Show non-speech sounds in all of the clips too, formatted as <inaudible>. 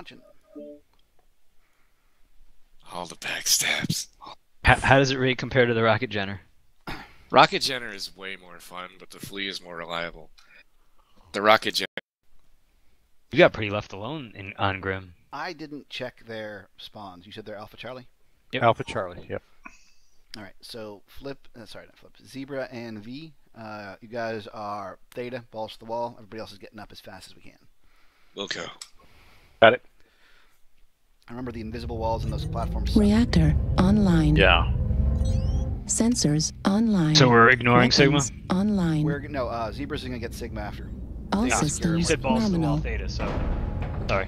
launching. All the backstabs. How, how does it rate compared to the Rocket Jenner? <clears throat> Rocket Jenner is way more fun, but the Flea is more reliable. The Rocket Jenner. You got pretty left alone in on Grim. I didn't check their spawns. You said they're Alpha Charlie? Yep. Alpha Charlie. Yep. All right, so Flip, uh, sorry, not Flip, Zebra and V, uh, you guys are Theta, balls to the wall. Everybody else is getting up as fast as we can. We'll go. Got it. I remember the invisible walls in those platforms. Reactor online. Yeah. Sensors online. So we're ignoring Sigma? Online. We're, no, uh, Zebra's going to get Sigma after. All Yeah, systems You said balls to the wall nominal. theta, so. Sorry.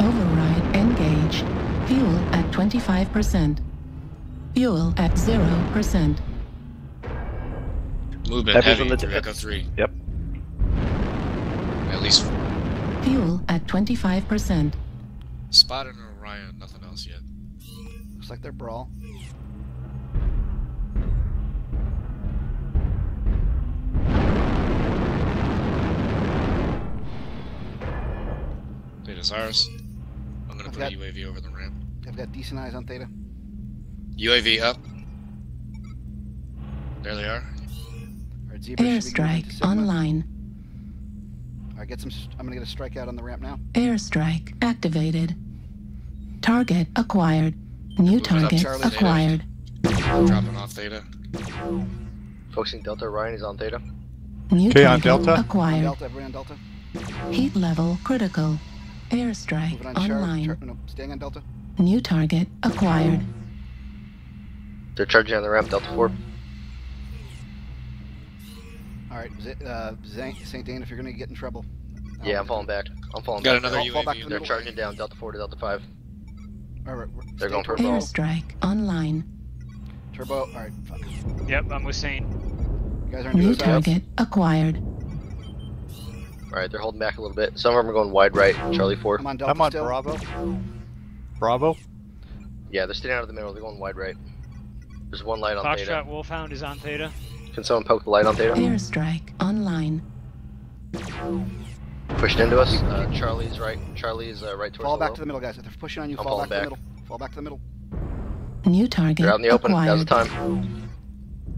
Override engaged. Fuel at 25%. Fuel at 0%. Movement Heavy's heavy on the through. Echo 3. Yep. At least Fuel at 25%. spotted an Orion, nothing else yet. Looks like they're Brawl. Theta's ours. I'm gonna I've put got- a UAV over the ramp. I've got decent eyes on Theta. UAV up. There they are. All right, Zebra should be moving to Airstrike Sigma. online. All right, get some. I'm going to get a strike out on the ramp now. Airstrike activated. Target acquired. New Moving up, target Charlie. acquired. Dropping off Theta. Focusing Delta, Ryan is on Theta. New Okay, on target Delta. On acquired. Delta, everybody on Delta. Heat level critical. Airstrike Moving on online. Char no, staying on Delta. New target acquired. They're charging on the ramp, Delta 4. All right, Z- uh, Zang- St. Dane, if you're going to get in trouble. Yeah, I'm falling back. I'm falling Got back. another Fall- fall back UAV. to the They're middle. charging down, Delta 4 to Delta 5. All right, They're going for a turbo. ball. Airstrike online. Turbo. All right, fuck. Yep, I'm with Saint. guys aren't New doing target acquired. Alright, they're holding back a little bit. Some of them are going wide right, Charlie 4. I'm on Delta I'm on still. Bravo. Bravo. Yeah, they're staying out of the middle, they're going wide right. There's one light on Theta. Foxtrot Wolfhound is on theta. Can someone poke the light on Theta? Airstrike online. Pushed into us. Uh, Charlie's right. Charlie's uh, right towards Fall the back low. to the middle, guys. If they're pushing on you, I'm fall back falling to the middle. Fall back to the middle. New target They're out in the open. Now's the acquired.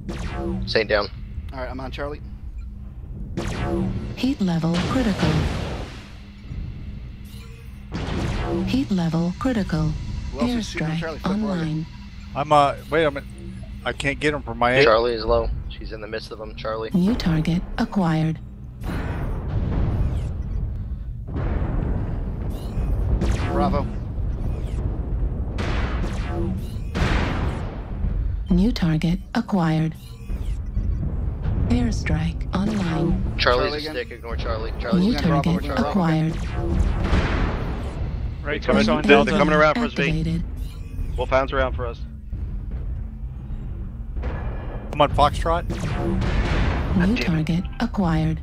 time. Saint down. All right, I'm on Charlie. Heat level critical. Heat level critical. Who else is shooting on Charlie? Airstrike Flip, where are you? online. I'm uh. Wait a minute. I can't get him from my. Charlie is low. She's in the midst of them. Charlie. New target acquired. Bravo. New target acquired. Airstrike online. Charlie's Charlie a stick. Ignore Charlie. Charlie's New target we're gonna Bravo acquired. Right Coming- torso on they're- Delta. they're coming around for us, V. Activated. Wolfhound's around for us. I'm on Foxtrot. New target acquired.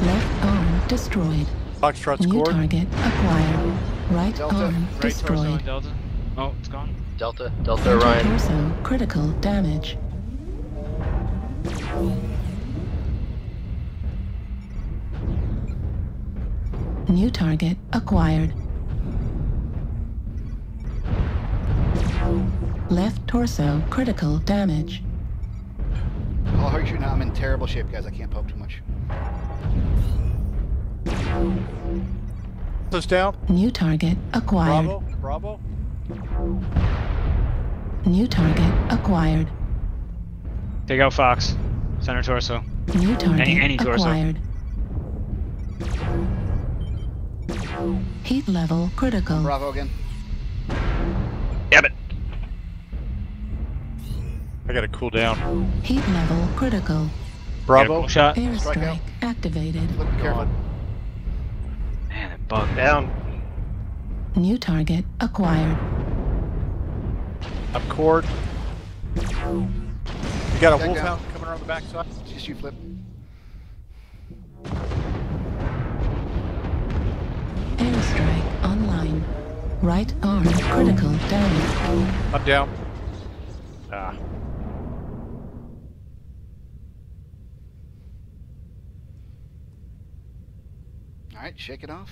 Left arm destroyed. Foxtrot New scored. target acquired. Right Delta, arm Right destroyed. Delta. Oh, it's gone. Delta. Delta Orion. Torso critical damage. New target acquired. Left torso critical damage. I'll hurt you now. I'm in terrible shape, guys. I can't poke too much. Us down. New target acquired. Bravo. Bravo. New target acquired. Take out Fox. Center torso. New target any torso. acquired. Heat level critical. Bravo again. Damn it. I gotta cool down. Heat level critical. Bravo. Get a cool shot. Strike out. Airstrike activated. Flip, be careful. Man, that bug. Down. New target acquired. Up cord. You got a wolfhound coming around the backside. Just you flip. Airstrike online. Right arm critical down. I'm down. Ah. All right, shake it off.